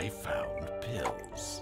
I found pills.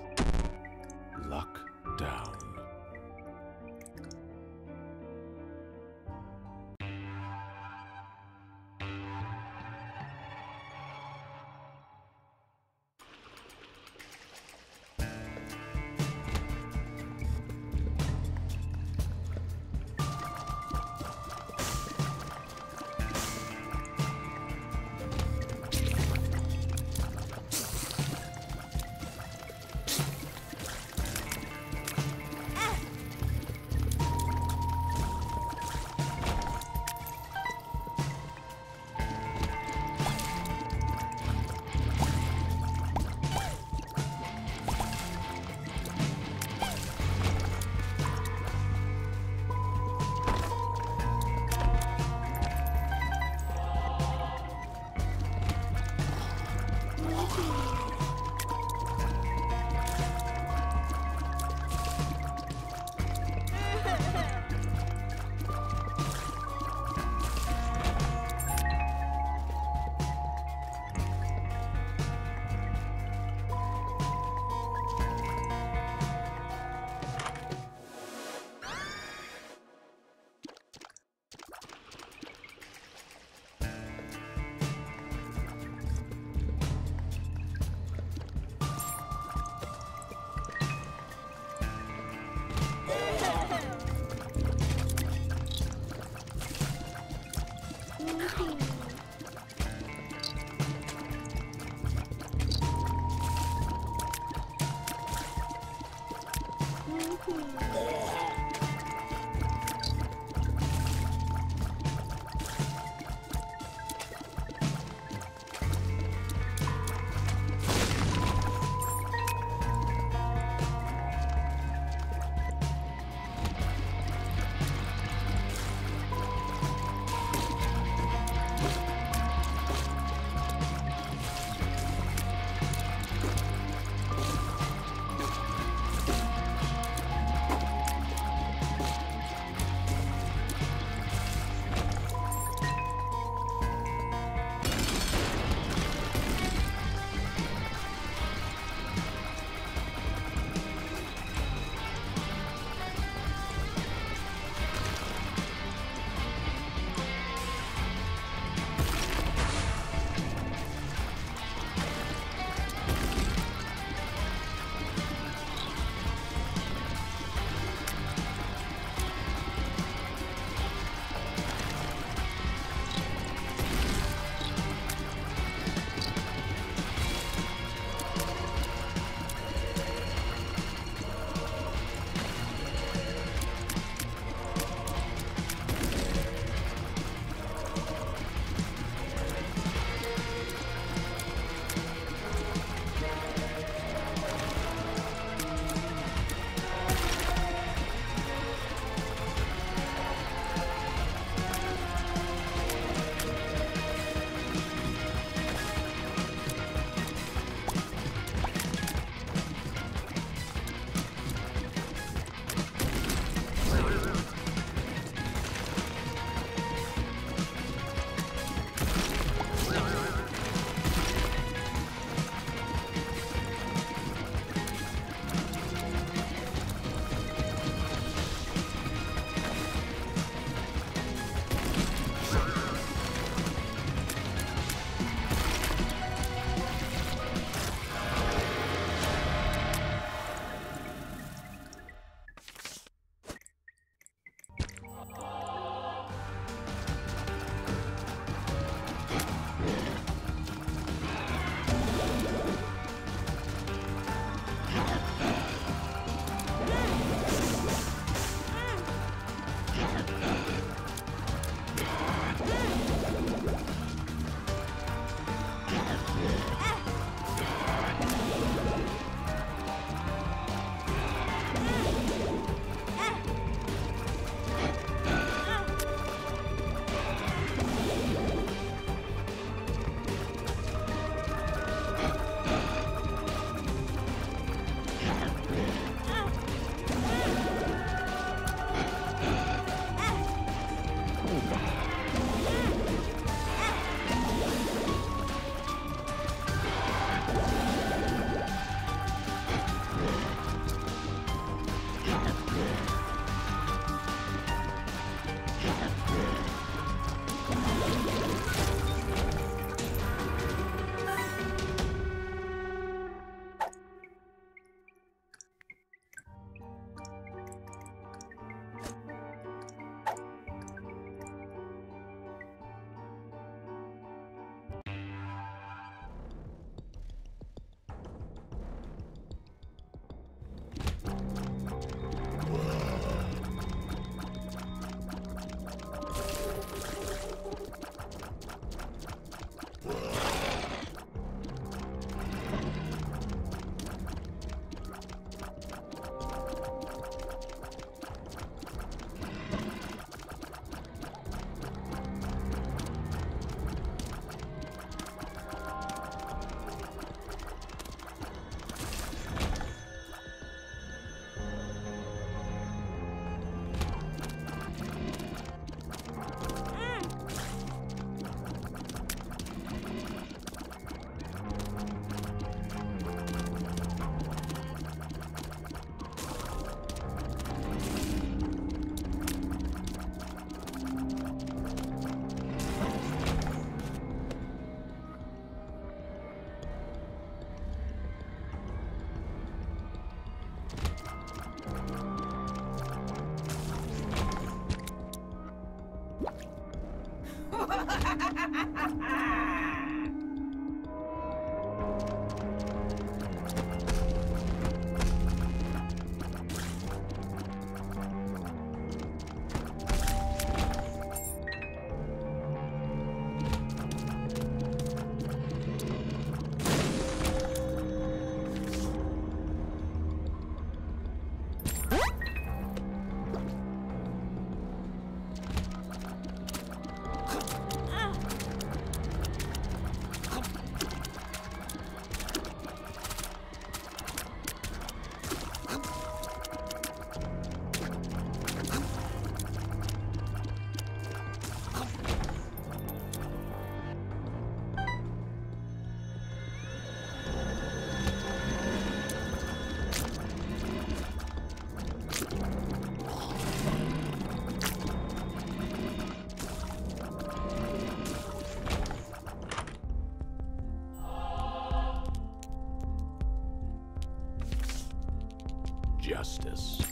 Justice.